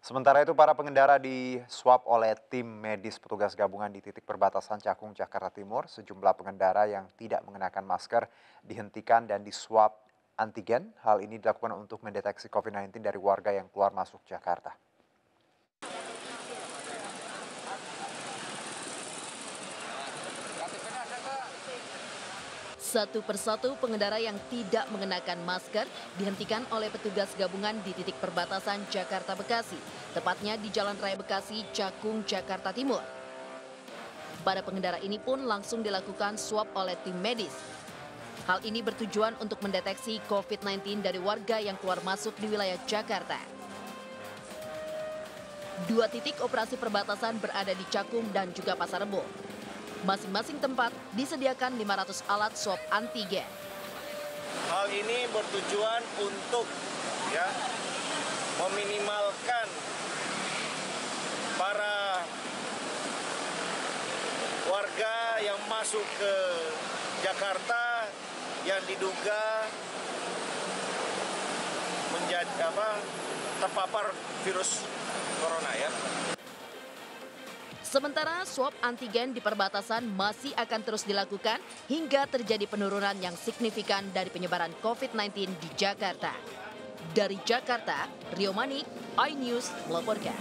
Sementara itu para pengendara di swab oleh tim medis petugas gabungan di titik perbatasan Cakung, Jakarta Timur. Sejumlah pengendara yang tidak mengenakan masker dihentikan dan diswab antigen. Hal ini dilakukan untuk mendeteksi COVID-19 dari warga yang keluar masuk Jakarta. Satu persatu pengendara yang tidak mengenakan masker dihentikan oleh petugas gabungan di titik perbatasan Jakarta Bekasi, tepatnya di Jalan Raya Bekasi, Cakung, Jakarta Timur. Pada pengendara ini pun langsung dilakukan swab oleh tim medis. Hal ini bertujuan untuk mendeteksi COVID-19 dari warga yang keluar masuk di wilayah Jakarta. Dua titik operasi perbatasan berada di Cakung dan juga Pasar Rebo. Masing-masing tempat disediakan 500 alat swab antigen. Hal ini bertujuan untuk ya meminimalkan para warga yang masuk ke Jakarta yang diduga menjadi apa terpapar virus corona ya. Sementara swab antigen di perbatasan masih akan terus dilakukan hingga terjadi penurunan yang signifikan dari penyebaran COVID-19 di Jakarta. Dari Jakarta, Rio Manik, iNews melaporkan.